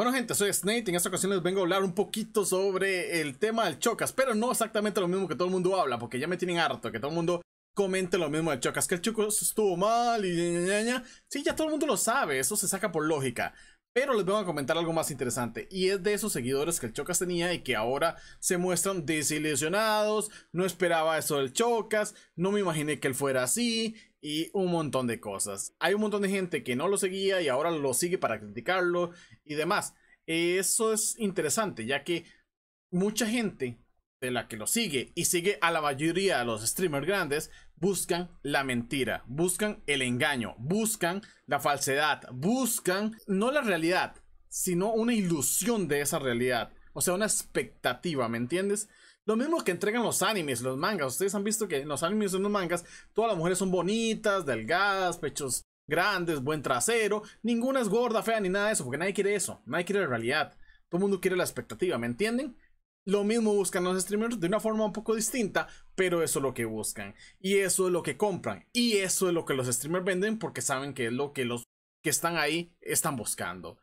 Bueno gente, soy Snake y en esta ocasión les vengo a hablar un poquito sobre el tema del Chocas, pero no exactamente lo mismo que todo el mundo habla, porque ya me tienen harto, que todo el mundo comente lo mismo del Chocas, que el Chocas estuvo mal y Sí, ya todo el mundo lo sabe, eso se saca por lógica. Pero les vengo a comentar algo más interesante, y es de esos seguidores que el Chocas tenía y que ahora se muestran desilusionados, no esperaba eso del Chocas, no me imaginé que él fuera así, y un montón de cosas. Hay un montón de gente que no lo seguía y ahora lo sigue para criticarlo y demás. Eso es interesante, ya que mucha gente de la que lo sigue y sigue a la mayoría de los streamers grandes buscan la mentira, buscan el engaño, buscan la falsedad, buscan no la realidad, sino una ilusión de esa realidad. O sea, una expectativa, ¿me entiendes? Lo mismo que entregan los animes, los mangas. Ustedes han visto que en los animes y en los mangas, todas las mujeres son bonitas, delgadas, pechos grandes, buen trasero. Ninguna es gorda, fea, ni nada de eso, porque nadie quiere eso. Nadie quiere la realidad. Todo el mundo quiere la expectativa, ¿me entienden? Lo mismo buscan los streamers de una forma un poco distinta, pero eso es lo que buscan. Y eso es lo que compran. Y eso es lo que los streamers venden porque saben que es lo que los que están ahí están buscando.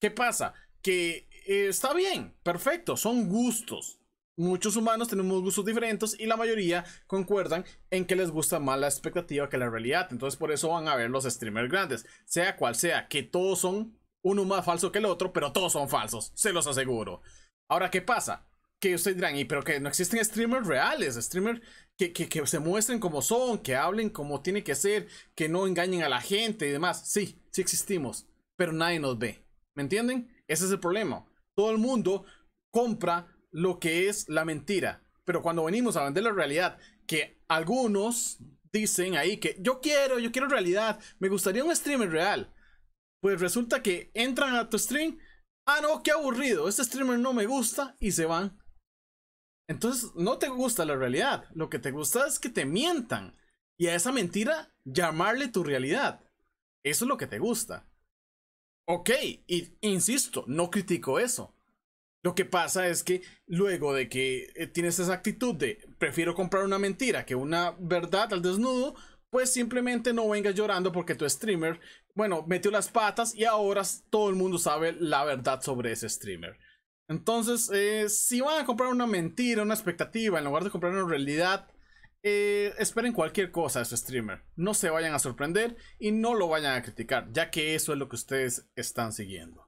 ¿Qué pasa? Que eh, está bien, perfecto, son gustos muchos humanos tenemos gustos diferentes y la mayoría concuerdan en que les gusta más la expectativa que la realidad. Entonces por eso van a ver los streamers grandes, sea cual sea, que todos son uno más falso que el otro, pero todos son falsos, se los aseguro. Ahora, ¿qué pasa? Que ustedes dirán, y pero que no existen streamers reales, streamers que, que, que se muestren como son, que hablen como tiene que ser, que no engañen a la gente y demás. Sí, sí existimos, pero nadie nos ve. ¿Me entienden? Ese es el problema. Todo el mundo compra lo que es la mentira. Pero cuando venimos a vender la realidad, que algunos dicen ahí que yo quiero, yo quiero realidad, me gustaría un streamer real. Pues resulta que entran a tu stream, ah no, qué aburrido, este streamer no me gusta y se van. Entonces no te gusta la realidad, lo que te gusta es que te mientan y a esa mentira llamarle tu realidad. Eso es lo que te gusta. Ok, y insisto, no critico eso. Lo que pasa es que luego de que eh, tienes esa actitud de prefiero comprar una mentira que una verdad al desnudo, pues simplemente no vengas llorando porque tu streamer, bueno, metió las patas y ahora todo el mundo sabe la verdad sobre ese streamer. Entonces, eh, si van a comprar una mentira, una expectativa, en lugar de comprar una realidad, eh, esperen cualquier cosa de ese streamer. No se vayan a sorprender y no lo vayan a criticar, ya que eso es lo que ustedes están siguiendo.